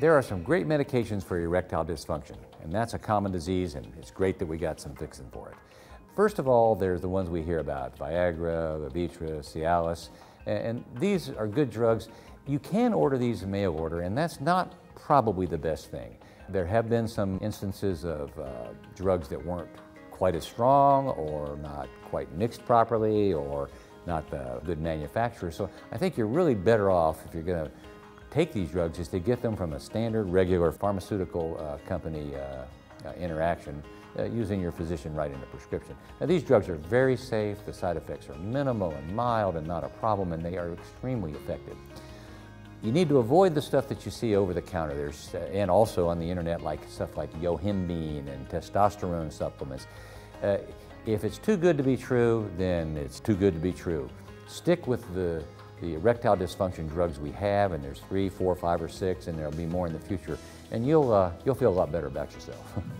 There are some great medications for erectile dysfunction, and that's a common disease, and it's great that we got some fixing for it. First of all, there's the ones we hear about, Viagra, Levitra, Cialis, and these are good drugs. You can order these in mail order, and that's not probably the best thing. There have been some instances of uh, drugs that weren't quite as strong or not quite mixed properly or not the good manufacturer. So I think you're really better off if you're going to take these drugs is to get them from a standard, regular pharmaceutical uh, company uh, uh, interaction uh, using your physician writing a prescription. Now these drugs are very safe, the side effects are minimal and mild and not a problem, and they are extremely effective. You need to avoid the stuff that you see over the counter. There's, uh, and also on the internet, like stuff like yohimbine and testosterone supplements. Uh, if it's too good to be true, then it's too good to be true. Stick with the, the erectile dysfunction drugs we have, and there's three, four, five, or six, and there'll be more in the future, and you'll, uh, you'll feel a lot better about yourself.